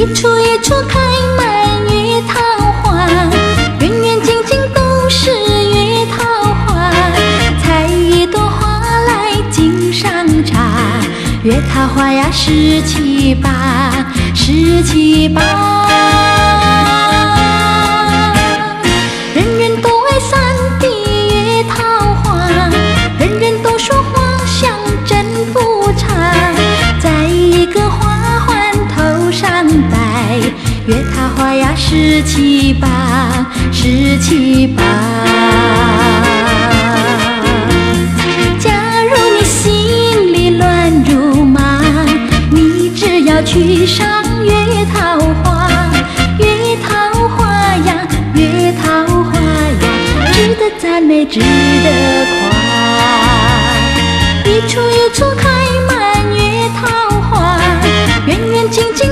一处一处开满月桃花，远远近近都是月桃花。采一朵花来敬上茶，月桃花呀十七八，十七八。呀十七八，十七八。假如你心里乱如麻，你只要去赏月桃花，月桃花呀，月桃花呀，值得赞美，值得夸。一处一处开满月桃花，远远近近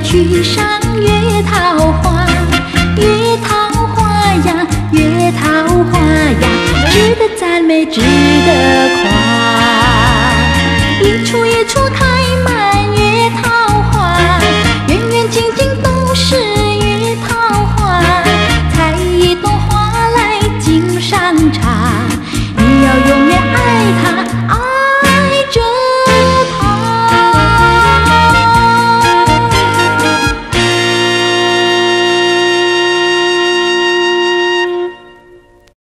去赏月桃花，月桃花呀，月桃花呀，值得赞美，值得